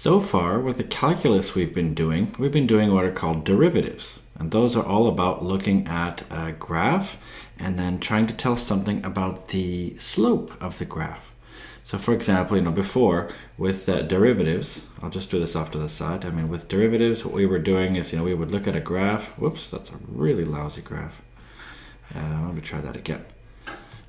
So far, with the calculus we've been doing, we've been doing what are called derivatives. And those are all about looking at a graph and then trying to tell something about the slope of the graph. So for example, you know, before with uh, derivatives, I'll just do this off to the side. I mean, with derivatives, what we were doing is, you know, we would look at a graph. Whoops, that's a really lousy graph. Uh, let me try that again.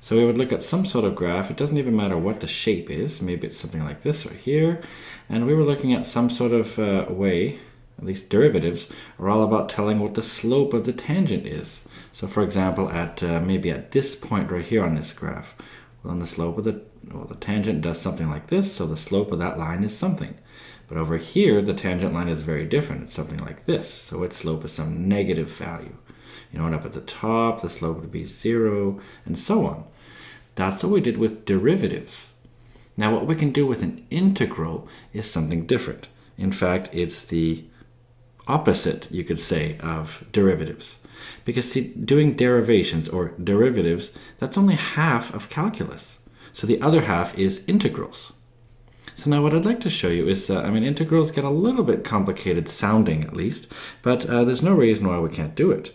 So we would look at some sort of graph. It doesn't even matter what the shape is. Maybe it's something like this right here. And we were looking at some sort of uh, way, at least derivatives, are all about telling what the slope of the tangent is. So for example, at uh, maybe at this point right here on this graph, well, the slope of the, well, the tangent does something like this, so the slope of that line is something. But over here, the tangent line is very different. It's something like this, so its slope is some negative value. You know, and up at the top, the slope would be zero, and so on. That's what we did with derivatives. Now, what we can do with an integral is something different. In fact, it's the opposite, you could say, of derivatives. Because see, doing derivations or derivatives, that's only half of calculus. So the other half is integrals. So now what I'd like to show you is, uh, I mean, integrals get a little bit complicated sounding at least, but uh, there's no reason why we can't do it.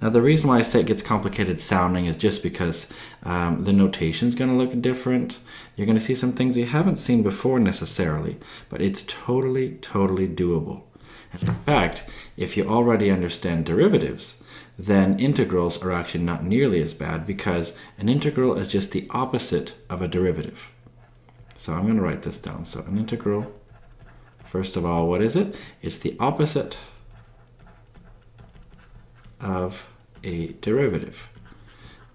Now the reason why I say it gets complicated sounding is just because um, the notation is going to look different. You're going to see some things you haven't seen before necessarily, but it's totally, totally doable. And in fact, if you already understand derivatives, then integrals are actually not nearly as bad because an integral is just the opposite of a derivative. So I'm going to write this down. So an integral, first of all, what is it? It's the opposite of a derivative.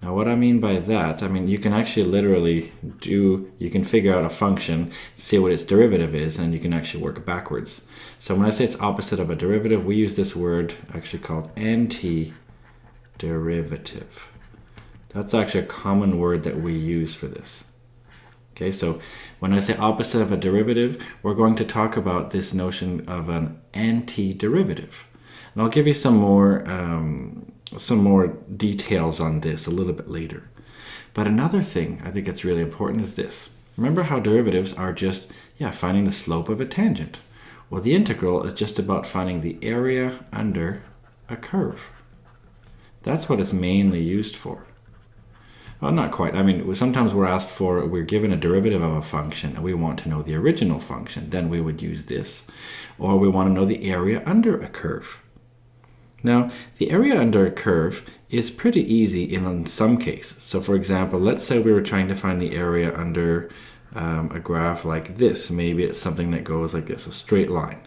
Now what I mean by that, I mean you can actually literally do, you can figure out a function, see what its derivative is, and you can actually work backwards. So when I say it's opposite of a derivative, we use this word actually called antiderivative. That's actually a common word that we use for this. Okay, so when I say opposite of a derivative, we're going to talk about this notion of an antiderivative. And I'll give you some more um, some more details on this a little bit later. But another thing I think that's really important is this. Remember how derivatives are just, yeah, finding the slope of a tangent. Well, the integral is just about finding the area under a curve. That's what it's mainly used for. Well, not quite. I mean, sometimes we're asked for, we're given a derivative of a function and we want to know the original function. Then we would use this. Or we want to know the area under a curve. Now, the area under a curve is pretty easy in some cases. So for example, let's say we were trying to find the area under um, a graph like this. Maybe it's something that goes like this, a straight line.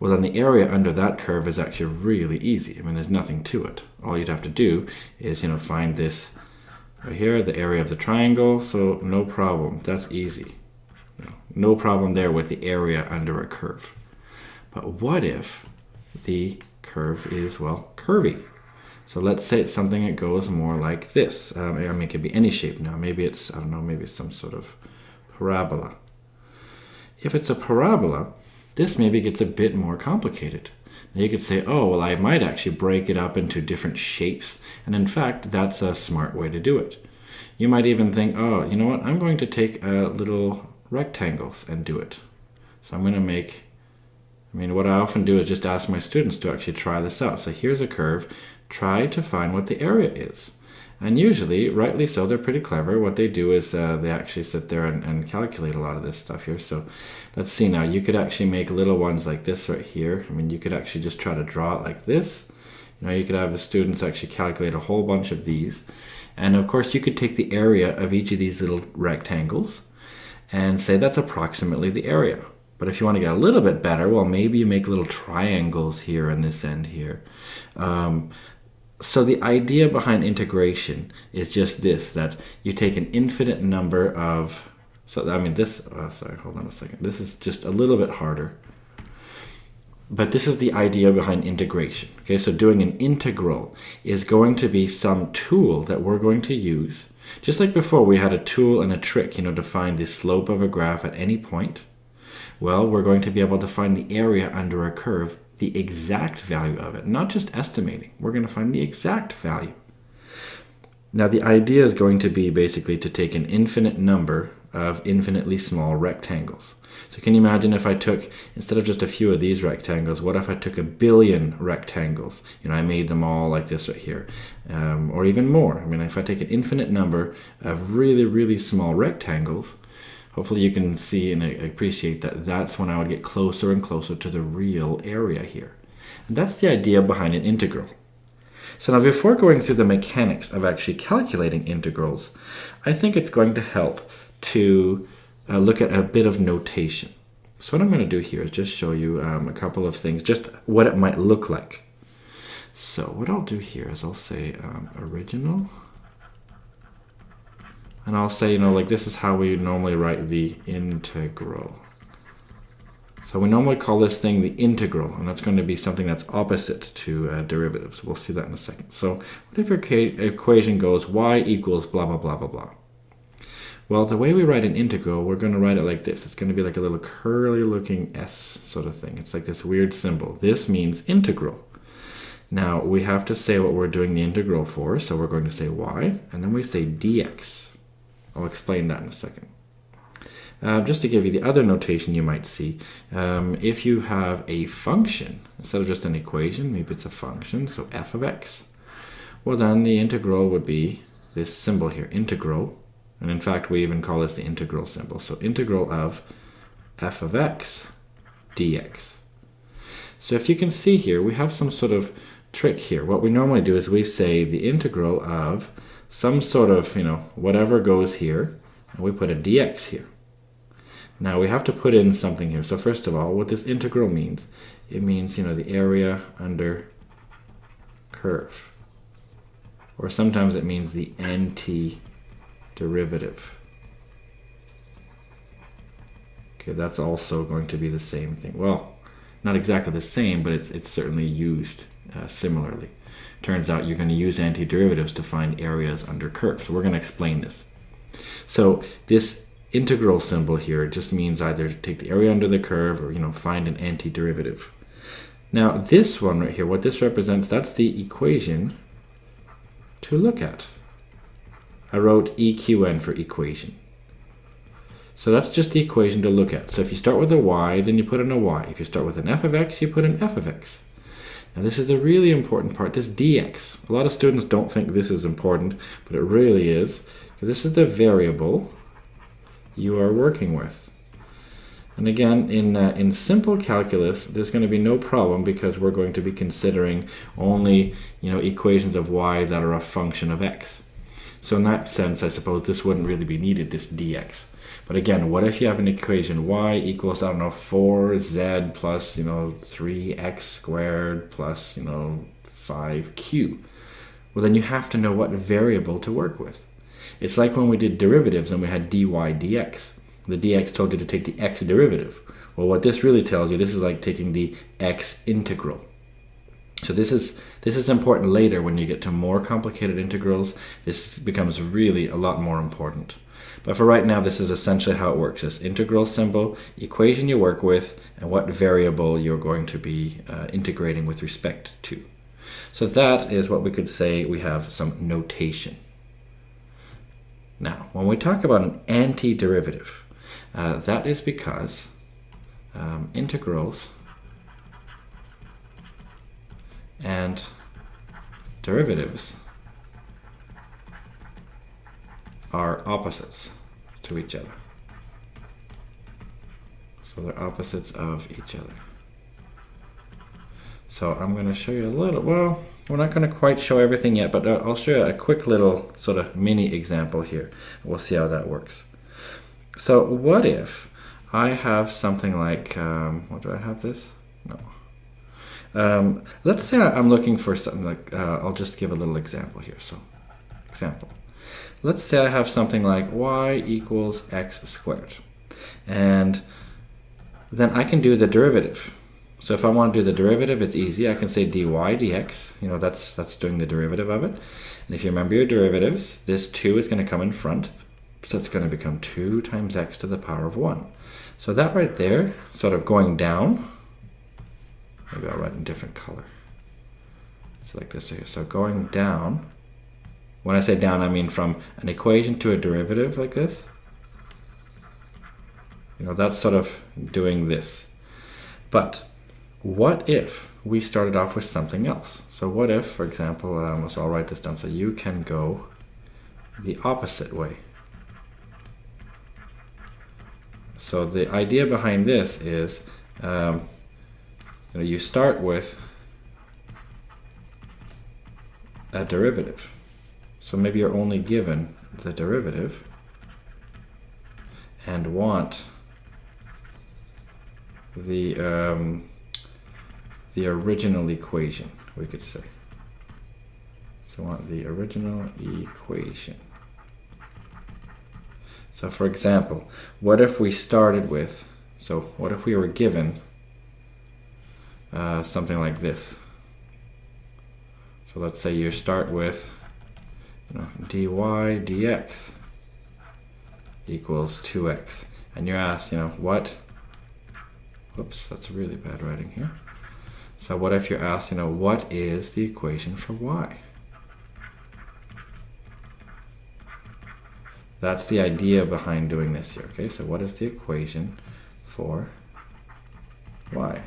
Well, then the area under that curve is actually really easy. I mean, there's nothing to it. All you'd have to do is, you know, find this right here, the area of the triangle. So no problem, that's easy. No problem there with the area under a curve. But what if the curve is, well, curvy. So let's say it's something that goes more like this. Um, I mean, it could be any shape now. Maybe it's, I don't know, maybe it's some sort of parabola. If it's a parabola, this maybe gets a bit more complicated. Now you could say, oh, well, I might actually break it up into different shapes. And in fact, that's a smart way to do it. You might even think, oh, you know what? I'm going to take uh, little rectangles and do it. So I'm going to make I mean, what I often do is just ask my students to actually try this out. So here's a curve. Try to find what the area is. And usually, rightly so, they're pretty clever. What they do is uh, they actually sit there and, and, calculate a lot of this stuff here. So let's see now. You could actually make little ones like this right here. I mean, you could actually just try to draw it like this. You know, you could have the students actually calculate a whole bunch of these. And of course, you could take the area of each of these little rectangles and say that's approximately the area. But if you want to get a little bit better, well, maybe you make little triangles here and this end here. Um, so the idea behind integration is just this, that you take an infinite number of, so I mean this, oh, sorry, hold on a second. This is just a little bit harder. But this is the idea behind integration. Okay, so doing an integral is going to be some tool that we're going to use. Just like before, we had a tool and a trick, you know, to find the slope of a graph at any point. Well, we're going to be able to find the area under a curve, the exact value of it, not just estimating. We're going to find the exact value. Now the idea is going to be basically to take an infinite number of infinitely small rectangles. So can you imagine if I took, instead of just a few of these rectangles, what if I took a billion rectangles? You know, I made them all like this right here, um, or even more. I mean, if I take an infinite number of really, really small rectangles, hopefully you can see and appreciate that that's when I would get closer and closer to the real area here. And that's the idea behind an integral. So now before going through the mechanics of actually calculating integrals, I think it's going to help to uh, look at a bit of notation. So what I'm going to do here is just show you um, a couple of things, just what it might look like. So what I'll do here is I'll say um, original, and I'll say, you know, like this is how we normally write the integral. So we normally call this thing the integral, and that's going to be something that's opposite to uh, derivatives. We'll see that in a second. So what if your equation goes y equals blah, blah, blah, blah, blah. Well, the way we write an integral, we're going to write it like this. It's going to be like a little curly looking S sort of thing. It's like this weird symbol. This means integral. Now, we have to say what we're doing the integral for, so we're going to say y, and then we say dx. I'll explain that in a second. Uh, just to give you the other notation you might see, um, if you have a function, instead of just an equation, maybe it's a function, so f of x, well then the integral would be this symbol here, integral and in fact, we even call this the integral symbol. So integral of f of x dx. So if you can see here, we have some sort of trick here. What we normally do is we say the integral of some sort of, you know, whatever goes here, and we put a dx here. Now we have to put in something here. So first of all, what this integral means, it means, you know, the area under curve. Or sometimes it means the nt derivative. Okay, that's also going to be the same thing. Well, not exactly the same, but it's, it's certainly used uh, similarly. Turns out you're going to use antiderivatives to find areas under curves. So we're going to explain this. So this integral symbol here just means either take the area under the curve or you know find an antiderivative. Now this one right here, what this represents, that's the equation to look at. I wrote EQN for equation. So that's just the equation to look at. So if you start with a y, then you put in a y. If you start with an f of x, you put an f of x. Now this is a really important part, this dx. A lot of students don't think this is important, but it really is. This is the variable you are working with. And again, in, uh, in simple calculus, there's going to be no problem because we're going to be considering only you know, equations of y that are a function of x. So in that sense, I suppose this wouldn't really be needed, this dx. But again, what if you have an equation y equals, I don't know, 4z plus, you know, 3x squared plus, you know, 5q? Well, then you have to know what variable to work with. It's like when we did derivatives and we had dy dx. The dx told you to take the x derivative. Well, what this really tells you, this is like taking the x integral. So this is this is important later when you get to more complicated integrals. This becomes really a lot more important. But for right now, this is essentially how it works. This integral symbol, equation you work with, and what variable you're going to be uh, integrating with respect to. So that is what we could say we have some notation. Now, when we talk about an antiderivative, uh, that is because um, integrals and derivatives are opposites to each other. So they're opposites of each other. So I'm going to show you a little, well, we're not going to quite show everything yet, but uh, I'll show you a quick little sort of mini example here. We'll see how that works. So what if I have something like, um, what do I have this? No. Um, let's say I'm looking for something like, uh, I'll just give a little example here. So, example. Let's say I have something like y equals x squared. And then I can do the derivative. So if I want to do the derivative, it's easy. I can say dy dx. You know, that's that's doing the derivative of it. And if you remember your derivatives, this 2 is going to come in front. So it's going to become 2 times x to the power of 1. So that right there, sort of going down, Maybe I'll write in different color. So like this here. So going down, When I say down, I mean from an equation to a derivative like this. You know, that's sort of doing this. But what if we started off with something else? So what if, for example, um, so I'll write this down, so you can go the opposite way. So the idea behind this is um, you, know, you start with a derivative. So maybe you're only given the derivative and want the um, the original equation, we could say. So want the original equation. So for example, what if we started with, so what if we were given uh, something like this? So let's say you start with you know, dy dx equals 2x. And you're asked, you know, what, whoops, that's a really bad writing here. So what if you're asked, you know, what is the equation for y? That's the idea behind doing this here, okay? So what is the equation for y?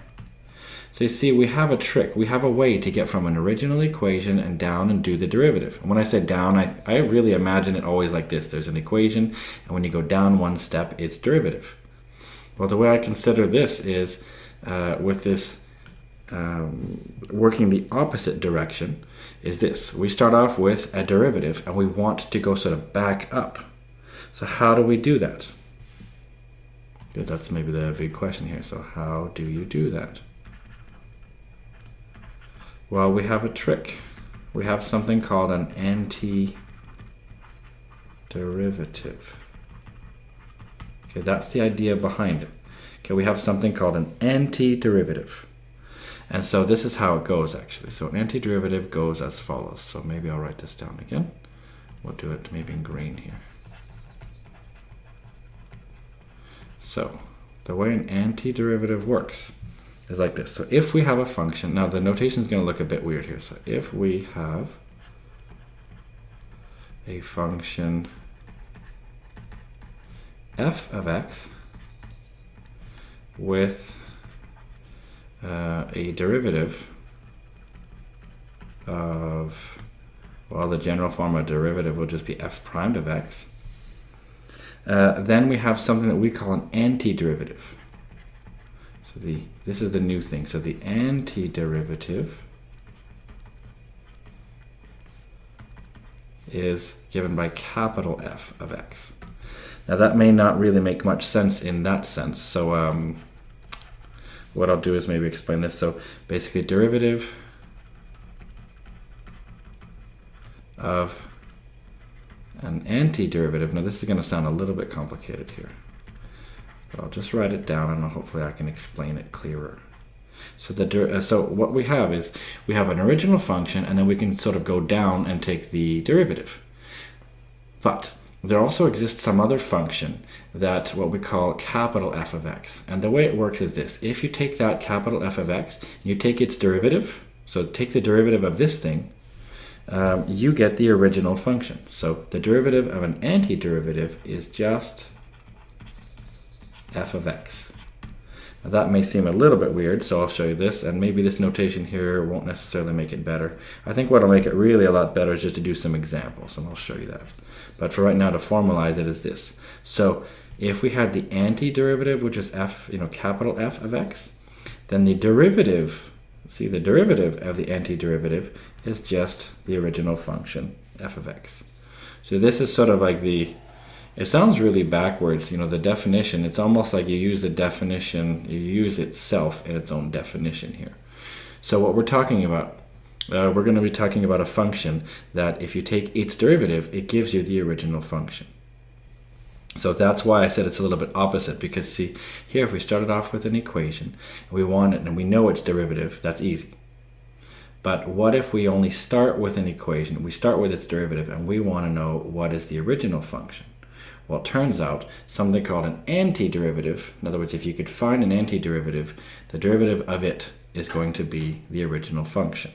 So you see, we have a trick. We have a way to get from an original equation and down and do the derivative. And when I say down, I, I really imagine it always like this. There's an equation, and when you go down one step, it's derivative. Well, the way I consider this is uh, with this um, working the opposite direction is this. We start off with a derivative, and we want to go sort of back up. So how do we do that? Good, that's maybe the big question here. So how do you do that? Well, we have a trick. We have something called an antiderivative. Okay, that's the idea behind it. Okay, we have something called an antiderivative. And so this is how it goes actually. So an antiderivative goes as follows. So maybe I'll write this down again. We'll do it maybe in green here. So the way an antiderivative works is like this. So if we have a function, now the notation is going to look a bit weird here. So if we have a function f of x with uh, a derivative of, well, the general form of derivative will just be f prime of x uh, then we have something that we call an antiderivative. So the this is the new thing. So the antiderivative is given by capital F of x. Now that may not really make much sense in that sense. So um, what I'll do is maybe explain this. So basically derivative of an antiderivative. Now this is going to sound a little bit complicated here. But I'll just write it down and hopefully I can explain it clearer. So the uh, so what we have is we have an original function and then we can sort of go down and take the derivative. But there also exists some other function that what we call capital F of x. And the way it works is this. If you take that capital F of x, you take its derivative, so take the derivative of this thing, um, you get the original function. So the derivative of an antiderivative is just f of x. Now that may seem a little bit weird, so I'll show you this, and maybe this notation here won't necessarily make it better. I think what'll make it really a lot better is just to do some examples, and I'll show you that. But for right now, to formalize it is this. So if we had the antiderivative, which is f, you know, capital F of x, then the derivative, see the derivative of the antiderivative is just the original function, f of x. So this is sort of like the, it sounds really backwards, you know, the definition, it's almost like you use the definition, you use itself in its own definition here. So what we're talking about, uh, we're going to be talking about a function that if you take its derivative, it gives you the original function. So that's why I said it's a little bit opposite because see here if we started off with an equation we want it and we know its derivative that's easy but what if we only start with an equation, we start with its derivative, and we want to know what is the original function? Well, it turns out something called an antiderivative, in other words, if you could find an antiderivative, the derivative of it is going to be the original function.